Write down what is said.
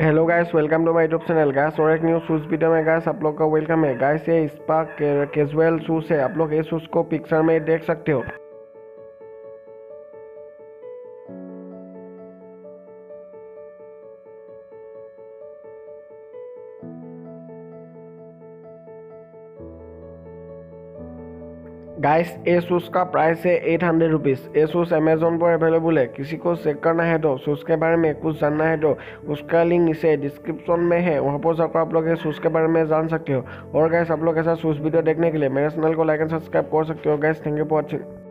Hello guys welcome to my YouTube channel guys और एक new shoes video में guys आप लोग का वेलकम है। गाइस ये स्पार्क कैजुअल शूज़ है। आप लोग ये शूज़ को पिक्चर में देख सकते हो। गाइस ये शूज़ का प्राइस है एट हंड्रेड रुपीज़ ये शूज़ अमेजोन पर अवेलेबल है. किसी को चेक करना है तो शूज़ के बारे में कुछ जानना है तो उसका लिंक इसे डिस्क्रिप्शन में है. वहाँ पर जाकर आप लोग शूज़ के बारे में जान सकते हो. और गाइस आप लोग ऐसा शूज़ वीडियो देखने के लिए मेरे चैनल को लाइक एंड सब्सक्राइब कर सकते हो. Guys thank you for watching